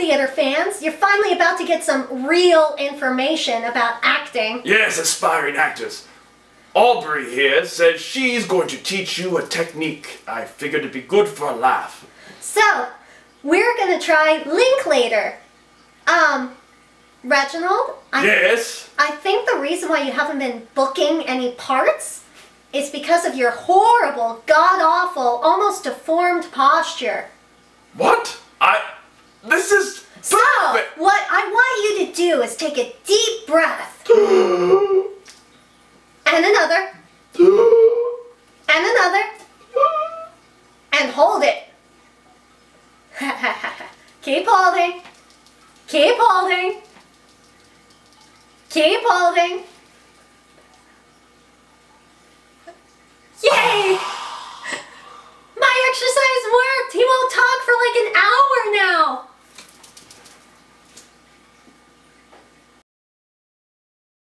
theater fans. You're finally about to get some real information about acting. Yes, aspiring actors. Aubrey here says she's going to teach you a technique. I figured it'd be good for a laugh. So, we're gonna try Linklater. Um, Reginald, I, Yes? I think the reason why you haven't been booking any parts is because of your horrible, god awful, almost deformed posture. What? What I want you to do is take a deep breath. and another. and another. and hold it. Keep holding. Keep holding. Keep holding. Yay! My exercise worked! He won't talk for like an hour.